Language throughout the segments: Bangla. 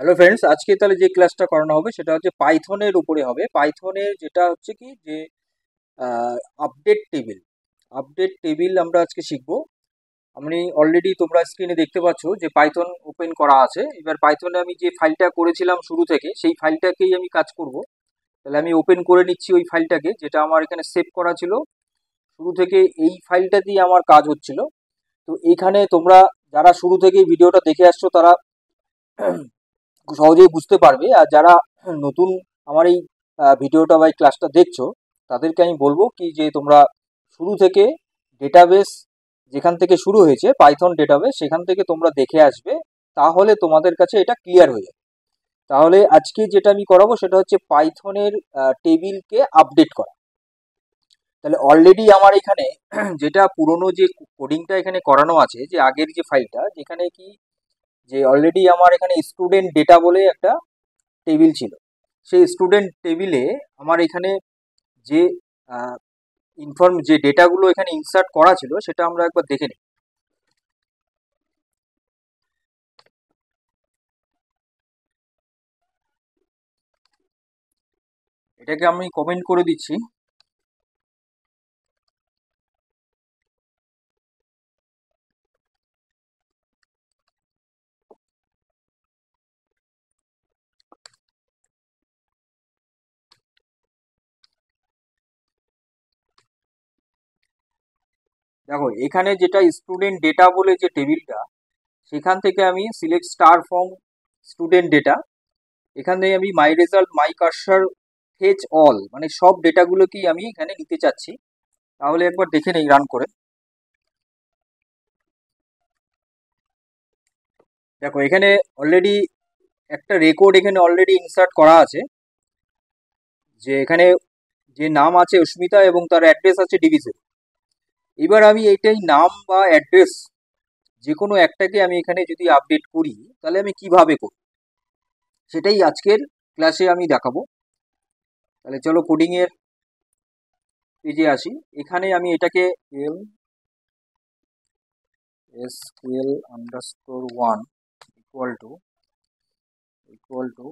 হ্যালো ফ্রেন্ডস আজকে তাহলে যে ক্লাসটা করানো হবে সেটা হচ্ছে পাইথনের উপরে হবে। পাইথনের যেটা হচ্ছে কি যে আপডেট টেবিল আপডেট টেবিল আমরা আজকে শিখব। আমি অলরেডি তোমরা স্ক্রিনে দেখতে পাচ্ছ যে পাইথন ওপেন করা আছে। এবার পাইথনে আমি যে ফাইলটা করেছিলাম শুরু থেকে, সেই ফাইলটাকেই আমি কাজ করব। তাহলে আমি ওপেন করে নিচ্ছি ওই ফাইলটাকে যেটা আমার এখানে সেভ করা ছিল। শুরু থেকে এই ফাইলটা দিয়ে আমার কাজ হচ্ছিল। তো এইখানে তোমরা যারা শুরু থেকেই ভিডিওটা দেখে আসছো, তারা সহজেই বুঝতে পারবে। আর যারা নতুন আমার এই ভিডিওটা বা এই ক্লাসটা দেখছ, তাদেরকে আমি বলব কি যে তোমরা শুরু থেকে ডেটাবেস যেখান থেকে শুরু হয়েছে পাইথন ডেটাবেস সেখান থেকে তোমরা দেখে আসবে, তাহলে তোমাদের কাছে এটা ক্লিয়ার হয়ে যাবে। তাহলে আজকে যেটা আমি করাবো, সেটা হচ্ছে পাইথনের টেবিলকে আপডেট করা। তাহলে অলরেডি আমার এখানে যেটা পুরনো যে কোডিংটা এখানে করানো আছে, যে আগের যে ফাইলটা যেখানে কি যে অলরেডি আমার এখানে স্টুডেন্ট ডেটা বলে একটা টেবিল ছিল। সেই স্টুডেন্ট টেবিলে আমার এখানে যে ইনফর্ম যে ডেটাগুলো এখানে ইনসার্ট করা ছিল সেটা আমরা একবার দেখে নিই। এটাকে আমি কমেন্ট করে দিচ্ছি। দেখো, এখানে যেটা স্টুডেন্ট ডেটা বলে যে টেবিলটা, সেখান থেকে আমি select star from student data এখান আমি my result my cursor fetch all মানে সব ডেটাগুলোকেই আমি এখানে নিতে চাচ্ছি। তাহলে একবার দেখে নেই রান করে। দেখো, এখানে অলরেডি একটা রেকর্ড এখানে অলরেডি ইনসার্ট করা আছে, যে এখানে যে নাম আছে অস্মিতা এবং তার অ্যাড্রেস আছে ডিভিজেন এবার আমি এইটাই নাম বা অ্যাড্রেস যে কোনো একটাকে আমি এখানে যদি আপডেট করি, তাহলে আমি কীভাবে করি সেটাই আজকের ক্লাসে আমি দেখাবো। তাহলে চলো কোডিংয়ের পেজে আসি। এখানে আমি এটাকে L S L underscore one equal to equal to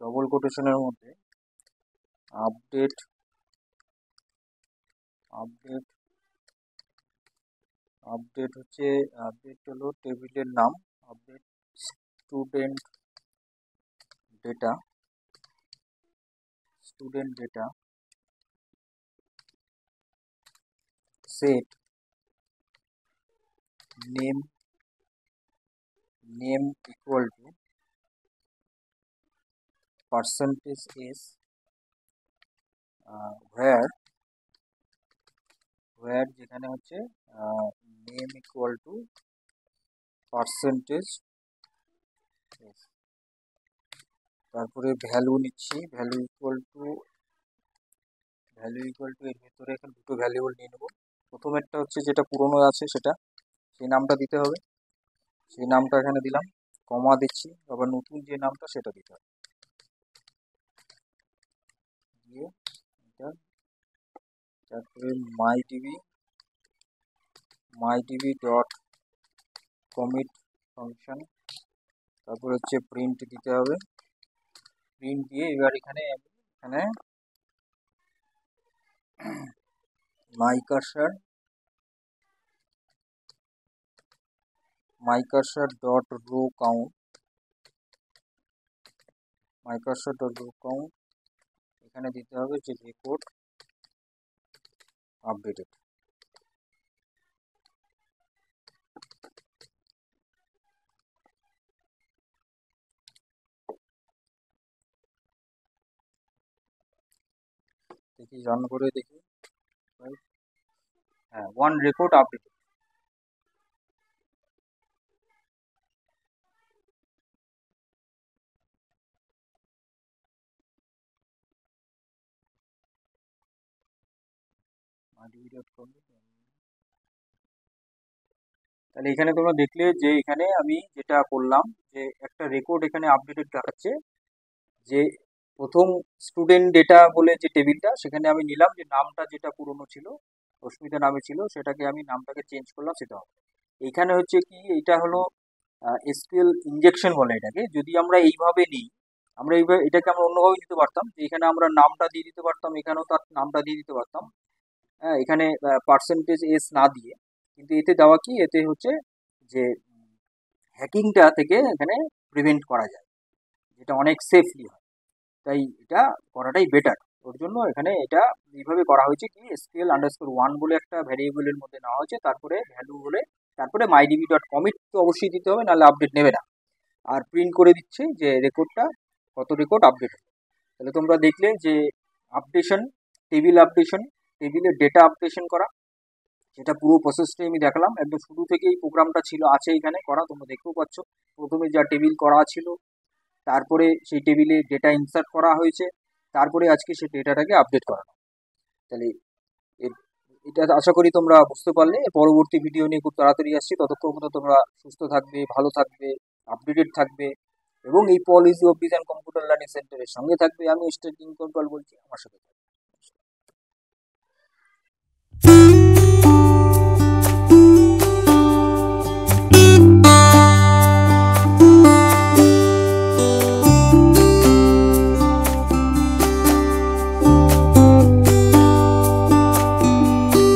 double কোটেশনের মধ্যে আপডেট আপডেট আপডেট হচ্ছে আপডেট হলো টেবিলের নাম update student data student data set name name equal to percentage s where where যেখানে হচ্ছে নেম ইকুয়াল টু পার্সেন্টেজ তারপরে ভ্যালু নিচ্ছি value equal to value equal to এর ভেতরে এখন দুটো ভ্যালুয়েবল নিয়ে নেব। প্রথমেরটা হচ্ছে যেটা পুরনো আছে সেটা, সেই নামটা দিতে হবে। সেই নামটা এখানে দিলাম কমা দিচ্ছি, আবার নতুন যে নামটা সেটা দিতে হবে। দিয়ে তারপরে my TV my TV dot commit function তারপর হচ্ছে প্রিন্ট দিতে হবে। প্রিন্ট দিয়ে এবার এখানে এখানে my cursor my cursor dot row count my cursor dot row count এখানে দিতে হবে যে রেকর্ড আপডেটেড দেখি রান করে দেখি। হ্যাঁ ওয়ান রেকর্ড আপডেট তাহলে এখানে তোমরা দেখলে যে এখানে আমি যেটা করলাম, যে একটা রেকর্ড এখানে আপডেটেড দেখাচ্ছে যে প্রথম স্টুডেন্ট ডেটা বলে যে টেবিলটা, সেখানে আমি নিলাম যে নামটা যেটা পুরনো ছিল অস্মিতা নামে ছিল, সেটাকে আমি নামটাকে চেঞ্জ করলাম, সেটা হবে। এইখানে হচ্ছে কি, এটা হলো এসকিউএল ইঞ্জেকশন বলে এটাকে। যদি আমরা এইভাবে নিই, আমরা এইভাবে, এটাকে আমরা অন্যভাবে নিতে পারতাম। যে এখানে আমরা নামটা দিয়ে দিতে পারতাম, এখানেও তার নামটা দিয়ে দিতে পারতাম। হ্যাঁ এখানে পার্সেন্টেজ এস না দিয়ে। কিন্তু এতে দেওয়া কি? এতে হচ্ছে যে হ্যাকিংটা থেকে এখানে প্রিভেন্ট করা যায়। যেটা অনেক সেফলি হয়। তাই এটা করাটাই বেটার ওর জন্য এখানে এটা এইভাবে করা হয়েছে কি স্কেল আন্ডারস্কোর ওয়ান বলে একটা ভ্যারিয়েবলের মধ্যে নেওয়া হয়েছে, তারপরে ভ্যালু বলে, তারপরে মাইডিবি ডট কমিট তো অবশ্যই দিতে হবে, নাহলে আপডেট নেবে না। আর প্রিন্ট করে দিচ্ছে যে রেকর্ডটা কত রেকর্ড আপডেট তাহলে তোমরা দেখলে যে আপডেশন টেবিল আপডেশন টেবিলের ডেটা আপডেশন করা সেটা পুরো প্রসেসটাই আমি দেখলাম। একদম শুরু থেকেই প্রোগ্রামটা ছিল, আছে এখানে, করা তোমরা দেখতেও পাচ্ছ। প্রথমে যা টেবিল করা ছিল তারপরে সেই টেবিলে ডেটা ইনসার্ট করা হয়েছে। তারপরে আজকে সেই ডেটাটাকে আপডেট করানো। তাহলে এটা আশা করি তোমরা বুঝতে পারলে। পরবর্তী ভিডিও নিয়ে খুব তাড়াতাড়ি আসছি। ততক্ষণ পর্যন্ত তোমরা সুস্থ থাকবে, ভালো থাকবে আপডেটেড থাকবে এবং এই policy of and computer learning সেন্টারের সঙ্গে থাকবে। আমি স্টেট কন্ট্রোল বলছি, আমার সাথে।